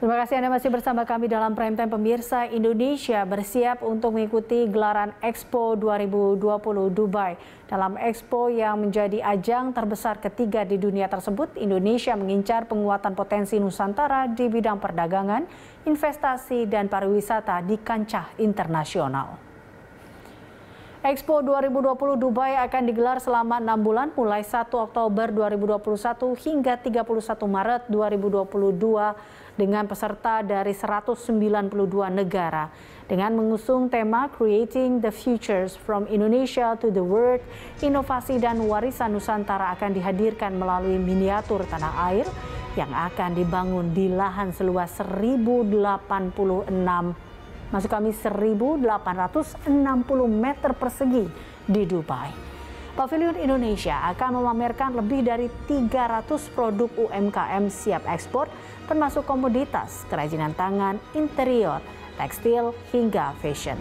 Terima kasih Anda masih bersama kami dalam Prime Time Pemirsa Indonesia bersiap untuk mengikuti gelaran Expo 2020 Dubai. Dalam Expo yang menjadi ajang terbesar ketiga di dunia tersebut, Indonesia mengincar penguatan potensi Nusantara di bidang perdagangan, investasi, dan pariwisata di kancah internasional. Expo 2020 Dubai akan digelar selama enam bulan mulai 1 Oktober 2021 hingga 31 Maret 2022 dengan peserta dari 192 negara. Dengan mengusung tema Creating the Futures from Indonesia to the World, inovasi dan warisan Nusantara akan dihadirkan melalui miniatur tanah air yang akan dibangun di lahan seluas 1086 Maksud kami 1.860 meter persegi di Dubai. Pavilion Indonesia akan memamerkan lebih dari 300 produk UMKM siap ekspor, termasuk komoditas, kerajinan tangan, interior, tekstil, hingga fashion.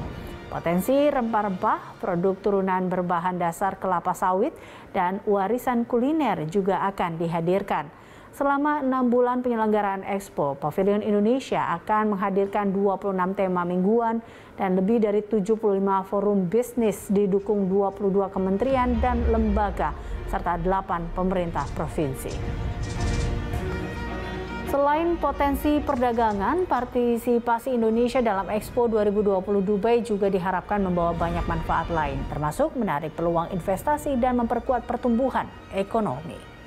Potensi rempah-rempah, produk turunan berbahan dasar kelapa sawit, dan warisan kuliner juga akan dihadirkan. Selama enam bulan penyelenggaraan Expo, Pavilion Indonesia akan menghadirkan 26 tema mingguan dan lebih dari 75 forum bisnis didukung 22 kementerian dan lembaga serta 8 pemerintah provinsi. Selain potensi perdagangan, partisipasi Indonesia dalam Expo 2020 Dubai juga diharapkan membawa banyak manfaat lain, termasuk menarik peluang investasi dan memperkuat pertumbuhan ekonomi.